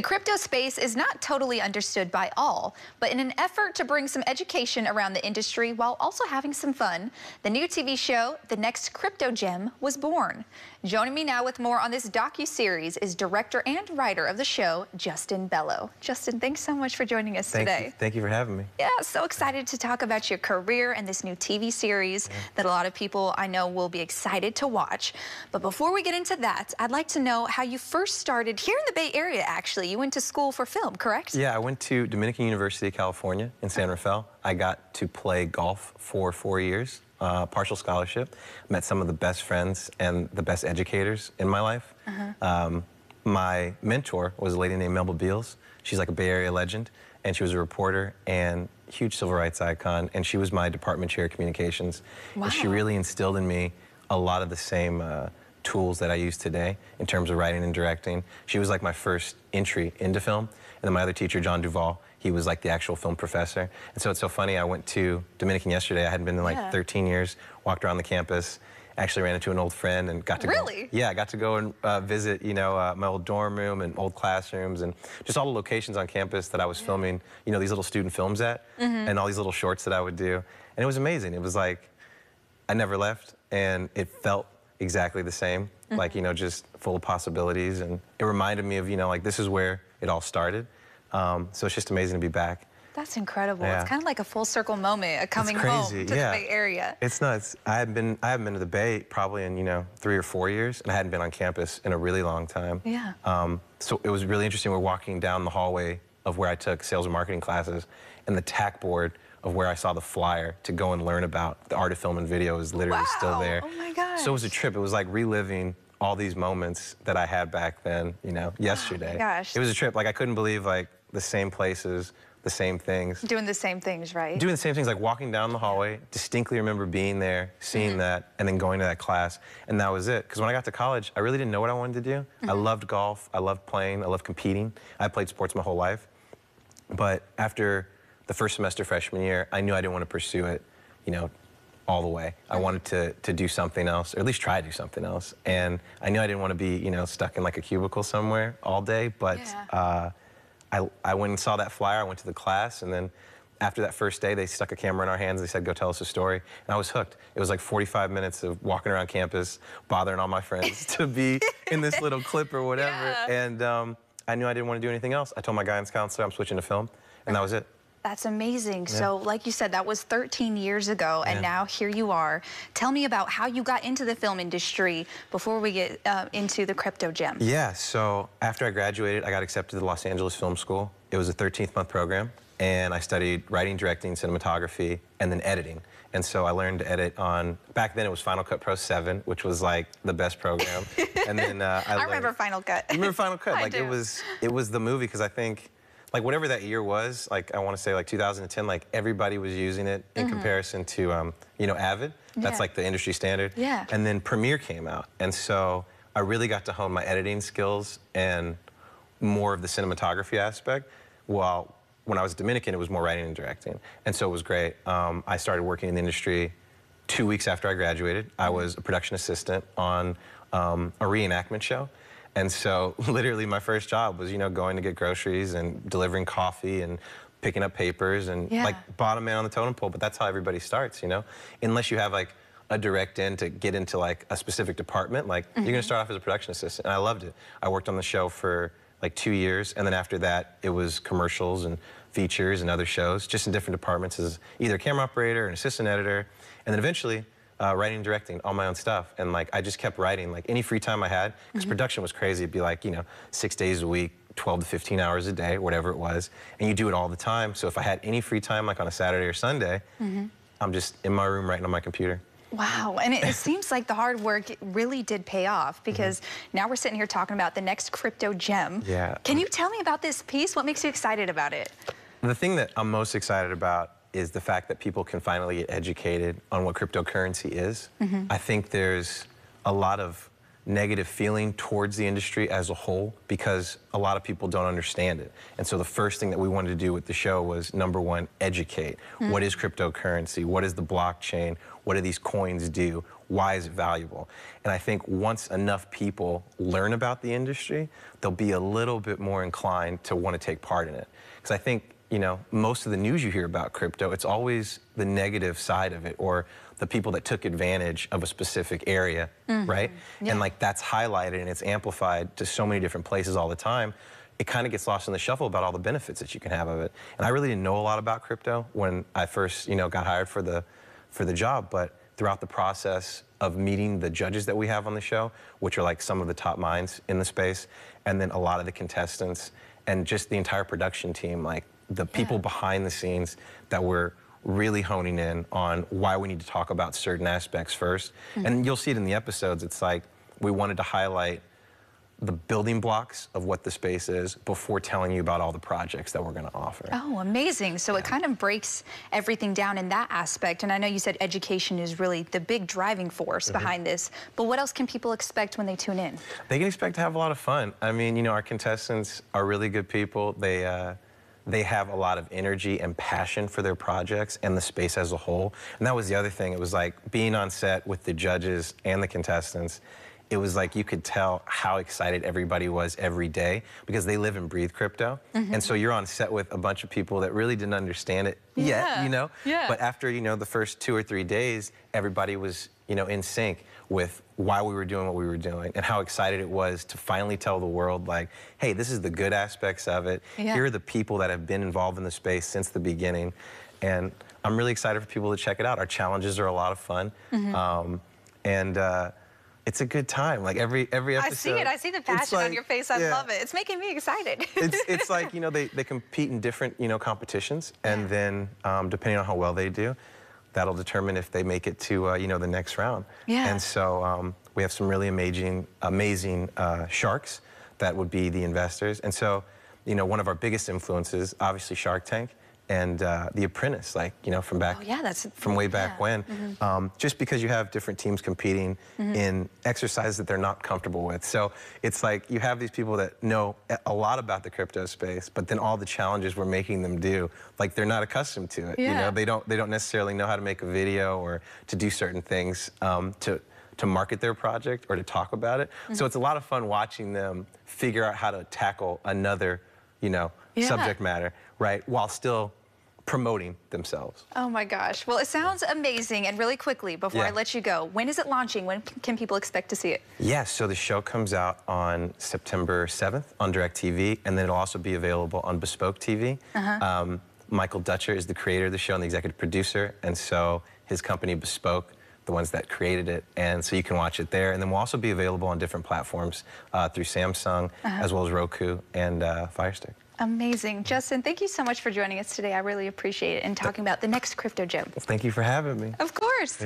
The crypto space is not totally understood by all, but in an effort to bring some education around the industry while also having some fun, the new TV show, The Next Crypto Gem, was born. Joining me now with more on this docu-series is director and writer of the show, Justin Bellow. Justin, thanks so much for joining us Thank today. You. Thank you for having me. Yeah, so excited to talk about your career and this new TV series yeah. that a lot of people I know will be excited to watch. But before we get into that, I'd like to know how you first started here in the Bay Area, actually. You went to school for film, correct? Yeah, I went to Dominican University of California in San Rafael. I got to play golf for four years uh, partial scholarship. Met some of the best friends and the best educators in my life. Uh -huh. um, my mentor was a lady named Melba Beals. She's like a Bay Area legend, and she was a reporter and huge civil rights icon. And she was my department chair of communications. Wow. And she really instilled in me a lot of the same uh, tools that I use today in terms of writing and directing. She was like my first entry into film. And then my other teacher, John Duvall, he was like the actual film professor. And so it's so funny, I went to Dominican yesterday. I hadn't been in like yeah. 13 years, walked around the campus, actually ran into an old friend and got to really? go. Yeah, I got to go and uh, visit, you know, uh, my old dorm room and old classrooms and just all the locations on campus that I was yeah. filming, you know, these little student films at mm -hmm. and all these little shorts that I would do. And it was amazing. It was like, I never left and it felt exactly the same, mm -hmm. like, you know, just full of possibilities. And it reminded me of, you know, like this is where it all started. Um, so it's just amazing to be back. That's incredible. Yeah. It's kind of like a full circle moment, a coming home to yeah. the Bay Area. It's nuts. I haven't been I haven't been to the Bay probably in you know three or four years, and I hadn't been on campus in a really long time. Yeah. Um, so it was really interesting. We're walking down the hallway of where I took sales and marketing classes, and the tack board of where I saw the flyer to go and learn about the art of film and video is literally wow. still there. Oh my gosh. So it was a trip. It was like reliving all these moments that I had back then, you know, yesterday. Oh gosh. It was a trip. Like I couldn't believe like the same places, the same things. Doing the same things, right? Doing the same things, like walking down the hallway, distinctly remember being there, seeing mm -hmm. that, and then going to that class, and that was it. Because when I got to college, I really didn't know what I wanted to do. Mm -hmm. I mm-hmm. loved golf, I loved playing, I loved competing. I played sports my whole life. But after the first semester freshman year, I knew I didn't want to pursue it, you know, all the way. I wanted to, to do something else, or at least try to do something else. And I knew I didn't want to be, you know, stuck in like a cubicle somewhere all day, but yeah. uh, I, I went and saw that flyer, I went to the class, and then after that first day, they stuck a camera in our hands. They said, go tell us a story. And I was hooked. It was like 45 minutes of walking around campus, bothering all my friends to be in this little clip or whatever. Yeah. And um, I knew I didn't want to do anything else. I told my guidance counselor I'm switching to film, and that was it. That's amazing. Yeah. So like you said, that was 13 years ago, and yeah. now here you are. Tell me about how you got into the film industry before we get uh, into the crypto gem. Yeah, so after I graduated, I got accepted to the Los Angeles Film School. It was a 13th month program, and I studied writing, directing, cinematography, and then editing. And so I learned to edit on, back then it was Final Cut Pro 7, which was like the best program. and then uh, I, I remember Final Cut. You remember Final Cut? like do. it was, it was the movie because I think like whatever that year was, like I want to say like 2010, like everybody was using it in mm -hmm. comparison to, um, you know, Avid. That's yeah. like the industry standard. Yeah. And then Premiere came out. And so I really got to hone my editing skills and more of the cinematography aspect. While when I was Dominican, it was more writing and directing. And so it was great. Um, I started working in the industry two weeks after I graduated. I mm-hmm. was a production assistant on um, a reenactment show. And so literally my first job was, you know, going to get groceries and delivering coffee and picking up papers and yeah. like bottom man on the totem pole. But that's how everybody starts, you know, unless you have like a direct end to get into like a specific department. Like mm -hmm. you're gonna mm-hmm. start off as a production assistant. And I loved it. I worked on the show for like two years. And then after that, it was commercials and features and other shows, just in different departments as either a camera operator, an assistant editor. And then eventually uh, writing and directing all my own stuff. And like, I just kept writing like any free time I had, because mm -hmm. production was crazy. It'd be like, you know, six days a week, 12 to 15 hours a day, whatever it was. And you do it all the time. So if I had any free time, like on a Saturday or Sunday, mm -hmm. I'm just in my room writing on my computer. Wow, and it, it seems like the hard work really did pay off mm-hmm. because mm -hmm. now we're sitting here talking about the next crypto gem. Yeah. Can you tell me about this piece? What makes you excited about it? The thing that I'm most excited about is the fact that people can finally get educated on what cryptocurrency is. Mm -hmm. I think there's a lot of negative feeling towards the industry as a whole because a lot of people don't understand it. And so the first thing that we wanted to do with the show was number one, educate. What is cryptocurrency? What is the blockchain? What do these coins do? Why is it valuable? And I think once enough people learn about the industry, they'll be a little bit more inclined to want to take part in it. Because I think you know, most of the news you hear about crypto, it's always the negative side of it or the people that took advantage of a specific area, mm-hmm. right? Yeah. And like that's highlighted and it's amplified to so many different places all the time. It kind of gets lost in the shuffle about all the benefits that you can have of it. And I really didn't know a lot about crypto when I first, you know, got hired for the for the job, but throughout the process of meeting the judges that we have on the show, which are like some of the top minds in the space, and then a lot of the contestants and just the entire production team, like the people Yeah. behind the scenes that were really honing in on why we need to talk about certain aspects 1st Mm-hmm. And you'll see it in the episodes. It's like we wanted to highlight the building blocks of what the space is before telling you about all the projects that we're going to offer. Oh, amazing. So it kind of breaks everything down in that aspect. And I know you said education is really the big driving force Mm-hmm. behind this, but what else can people expect when they tune in? They can expect to have a lot of fun. I mean, you know, our contestants are really good people. They uh, they have a lot of energy and passion for their projects and the space as a whole. And that was the other thing. It was like being on set with the judges and the contestants. It was like you could tell how excited everybody was every day because they live and breathe crypto. And so you're on set with a bunch of people that really didn't understand it yet, Yeah, you know? yeah. But after, you know, the first two or three days, everybody was, you know, in sync with why we were doing what we were doing and how excited it was to finally tell the world, like, hey, this is the good aspects of it. Yeah. Here are the people that have been involved in the space since the beginning. And I'm really excited for people to check it out. Our challenges are a lot of fun. Mm-hmm. Um, and uh, it's a good time. Like every every episode. I see it. I see the passion on your face. I yeah love it. It's making me excited. it's it's like you know they, they compete in different you know competitions and Yeah. then um, depending on how well they do that'll determine if they make it to uh, you know the next round Yeah. and so um, we have some really amazing amazing uh, sharks that would be the investors and so you know one of our biggest influences obviously Shark Tank and uh, The Apprentice like you know from back Oh, yeah, that's- from way back yeah. when um, just because you have different teams competing in exercises that they're not comfortable with. So it's like you have these people that know a- lot about the crypto space, but then all the challenges we're making them do, like they're not accustomed to it. Yeah. You know, they don't they don't necessarily know how to make a video or to do certain things um, to to market their project or to talk about it. So it's a lot of fun watching them figure out how to tackle another, you know, Yeah. subject matter, right, while still promoting themselves. oh my gosh. Well, it sounds amazing. And really quickly, before I let you go, when is it launching? When can people expect to see it? Yes, so the show comes out on September 7th on DirecTV, and then it'll also be available on Bespoke TV. Um, Michael Dutcher is the creator of the show and the executive producer, and so his company Bespoke, the ones that created it, and so you can watch it there. And then we'll also be available on different platforms uh, through Samsung, as well as Roku and uh, Fire Stick. Amazing. Justin, thank you so much for joining us today. I really appreciate it and talking about the next crypto gem. Thank you for having me. Of course.